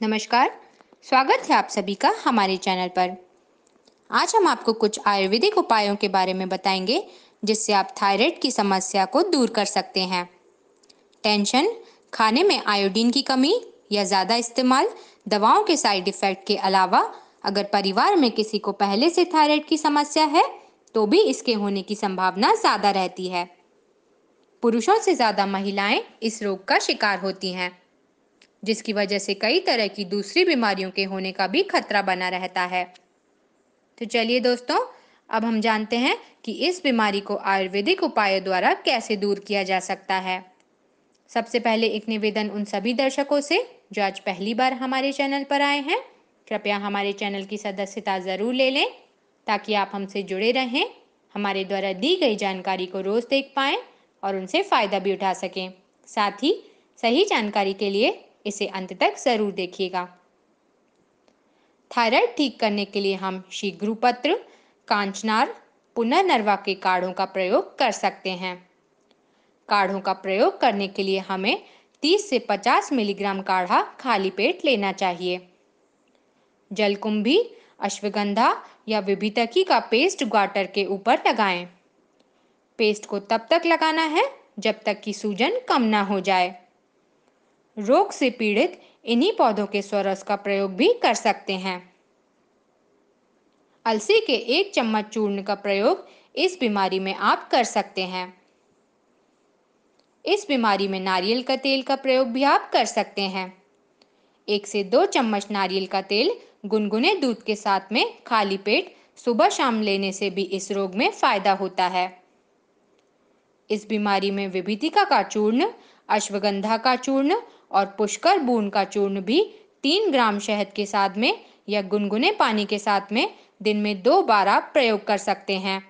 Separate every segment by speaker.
Speaker 1: नमस्कार, स्वागत है आप सभी का हमारे चैनल पर। आज हम आपको कुछ आयुर्वेदिक उपायों के बारे में बताएँगे, जिससे आप थायराइड की समस्या को दूर कर सकते हैं। टेंशन, खाने में आयोडीन की कमी या ज़्यादा इस्तेमाल, दवाओं के साइड इफ़ेक्ट के अलावा अगर परिवार में किसी को पहले से थायराइड की समस्या है तो भी इसके होने की संभावना ज़्यादा रहती है। पुरुषों से ज़्यादा महिलाएँ इस रोग का शिकार होती हैं। जिसकी वजह से कई तरह की दूसरी बीमारियों के होने का भी खतरा बना रहता है। तो चलिए दोस्तों, अब हम जानते हैं कि इस बीमारी को आयुर्वेदिक उपायों द्वारा कैसे दूर किया जा सकता है। सबसे पहले एक निवेदन उन सभी दर्शकों से, जो आज पहली बार हमारे चैनल पर आए हैं। कृपया हमारे चैनल की सदस्यता ज़रूर ले लें, ताकि आप हमसे जुड़े रहें, हमारे द्वारा दी गई जानकारी को रोज़ देख पाएँ और उनसे फ़ायदा भी उठा सकें। साथ ही सही जानकारी के लिए इसे अंत तक ज़रूर देखिएगा। थायराइड ठीक करने के लिए हम शीघ्रुपत्र, कांचनार, पुनर्नर्वा के काढ़ों का प्रयोग कर सकते हैं। काढ़ों का प्रयोग करने के लिए हमें 30 से 50 मिलीग्राम काढ़ा खाली पेट लेना चाहिए। जलकुंभी, अश्वगंधा या विभितकी का पेस्ट ग्वाटर के ऊपर लगाएँ। पेस्ट को तब तक लगाना है जब तक कि सूजन कम ना हो जाए। रोग से पीड़ित इन्हीं पौधों के स्वरस का प्रयोग भी कर सकते हैं। अलसी के एक चम्मच चूर्ण का प्रयोग इस बीमारी में आप कर सकते हैं। इस बीमारी में नारियल का तेल का प्रयोग भी आप कर सकते हैं। एक से दो चम्मच नारियल का तेल गुनगुने दूध के साथ में खाली पेट सुबह शाम लेने से भी इस रोग में फ़ायदा होता है। इस बीमारी में विभितिका का चूर्ण, अश्वगंधा का चूर्ण और पुष्कर बून का चूर्ण भी तीन ग्राम शहद के साथ में या गुनगुने पानी के साथ में दिन में दो बार आप प्रयोग कर सकते हैं।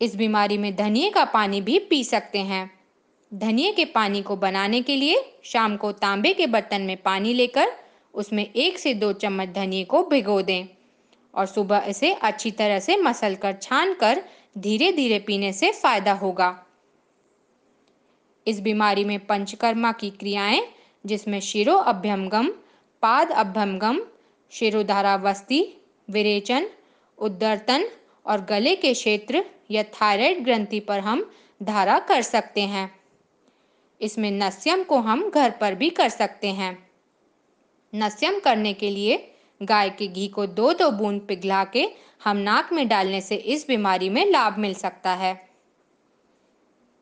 Speaker 1: इस बीमारी में धनिए का पानी भी पी सकते हैं। धनिए के पानी को बनाने के लिए शाम को तांबे के बर्तन में पानी लेकर उसमें एक से दो चम्मच धनिए को भिगो दें और सुबह इसे अच्छी तरह से मसल कर छान कर धीरे धीरे पीने से फ़ायदा होगा। इस बीमारी में पंचकर्मा की क्रियाएँ, जिसमें शिरो अभ्यंगम, पाद अभ्यंगम शिरोधारावस्ती विरेचन उद्दर्तन और गले के क्षेत्र या थायराइड ग्रंथि पर हम धारा कर सकते हैं। इसमें नस्यम को हम घर पर भी कर सकते हैं। नस्यम करने के लिए गाय के घी को दो दो बूंद पिघला के हम नाक में डालने से इस बीमारी में लाभ मिल सकता है।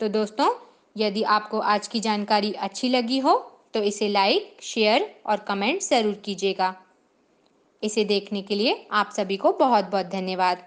Speaker 1: तो दोस्तों यदि आपको आज की जानकारी अच्छी लगी हो तो इसे लाइक शेयर और कमेंट ज़रूर कीजिएगा। इसे देखने के लिए आप सभी को बहुत बहुत धन्यवाद।